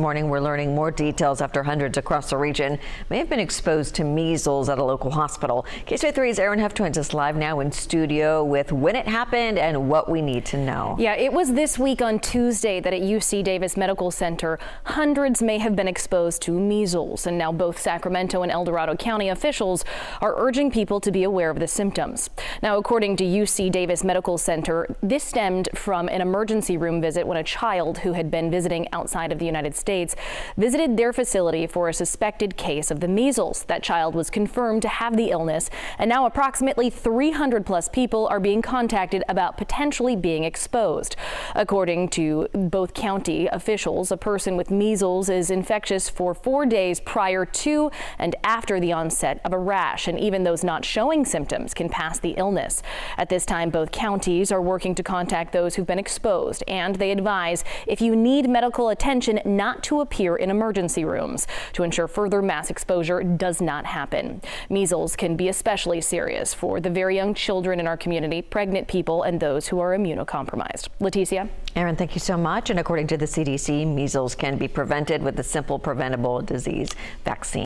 morning, we're learning more details after hundreds across the region may have been exposed to measles at a local hospital. KCRA 3's Erin Heft joins us live now in studio with when it happened and what we need to know. Yeah, it was this week on Tuesday that at UC Davis Medical Center, hundreds may have been exposed to measles. And now both Sacramento and El Dorado County officials are urging people to be aware of the symptoms. Now, according to UC Davis Medical Center, this stemmed from an emergency room visit when a child who had been visiting outside of the United States visited their facility for a suspected case of the measles. That child was confirmed to have the illness, and now approximately 300 plus people are being contacted about potentially being exposed. According to both county officials, a person with measles is infectious for four days prior to and after the onset of a rash, and even those not showing symptoms can pass the illness. At this time, both counties are working to contact those who've been exposed, and they advise if you need medical attention to appear in emergency rooms to ensure further mass exposure does not happen. Measles can be especially serious for the very young children in our community, pregnant people, and those who are immunocompromised. Leticia? Erin, thank you so much. And according to the CDC, measles can be prevented with a simple preventable disease vaccine.